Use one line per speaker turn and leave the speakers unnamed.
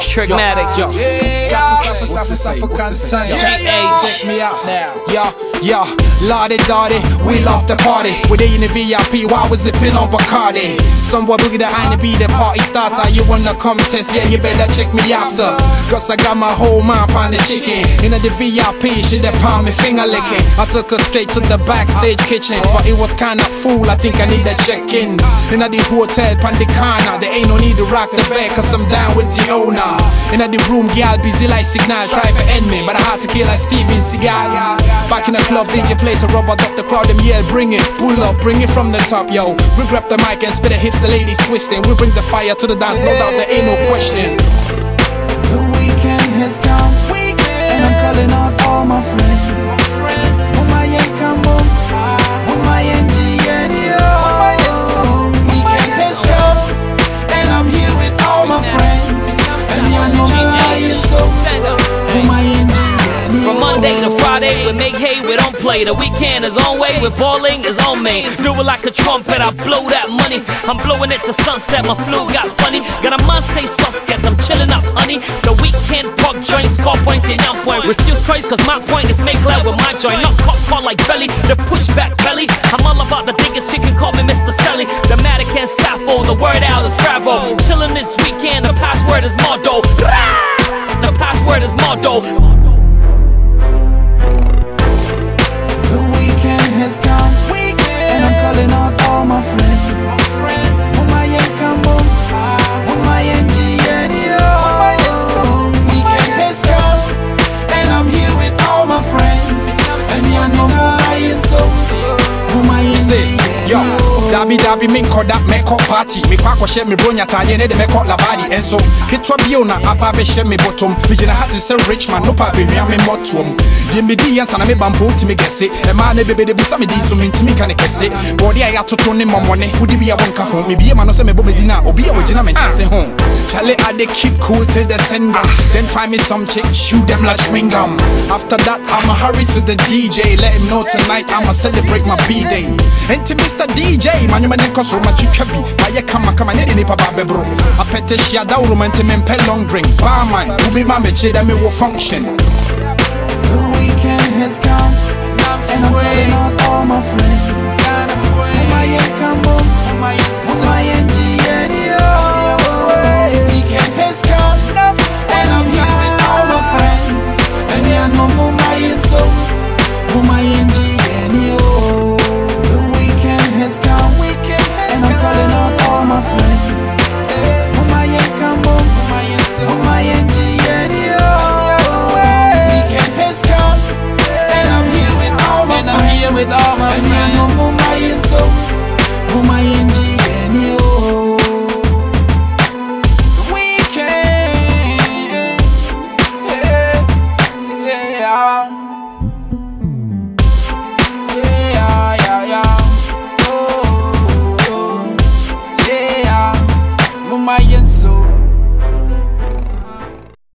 Trigmatic.
Yo, suffer, suffer, suffer, suffer, son. Yo, check me out now. Yo, yo, lottie dotty, we love the party. We they in the VIP, why was it pin on Bacardi? Some boy boogie the to be the party starter. You wanna come test, yeah, you better check me after. Cause I got my whole mind on the chicken. In the VIP, she that palm me finger licking. I took her straight to the backstage kitchen, but it was kinda full, I think I need a check in. In the hotel, pan the corner, there ain't no need to rock the bed, cause I'm down with the owner. In the room, girl busy like signal, try to end me, but I had to kill like Steven Seagal. Back in the club, DJ plays a rubber up the crowd, them yell, bring it, pull up, bring it from the top, yo. We grab the mic and spit the hips, the ladies twisting. We bring the fire to the dance, no doubt there ain't no question.
The weekend has come, and I'm calling out all my friends.
Monday to Friday, we make hay, we don't play. The weekend is on way, we're balling is on me. Do it like a trumpet, I blow that money. I'm blowing it to sunset, my flu got funny. Got a must say suskets, I'm chilling up, honey. The weekend park joint, score point in young point. Refuse Christ, cause my point is make love with my joint. Not cop call like belly, the pushback belly. I'm all about the diggers, she can call me Mr. Selly. The Matic and Safo, the word out is bravo. Chilling this weekend, the password is Modo. The password is Modo.
Weekend has come, and I'm calling out all my friends. Weekend
yo, Dabi Dabi min koda meko party. Me kwa share me bronya tanye ne de meko labadi. And so, kitwa bio na aba share me bottom. Me jina hati se rich man, no pa be me ame motuom. Jimmy D yansa na me bampo ti me gese. E ma ne bebe de busa me di so oh, minti me kane kese. Body a ya toto ne momone, wudi bi ya wonka fo. Me bi e ma no se me bo me dina, obi a we jina me chance home. Charlie I dey keep cool till December. Then find me some chicks, shoot them like chewing gum. After that, I'ma hurry to the DJ, let him know tonight I'ma celebrate my B-day. And to Mr. DJ, man, you man, cause so much you can be. Kama kama ne ni papa bebro. A pete shia da uru man to long drink. Bar mine, ubi ma me che that me will function.
The weekend has come, and I'm calling all my friends.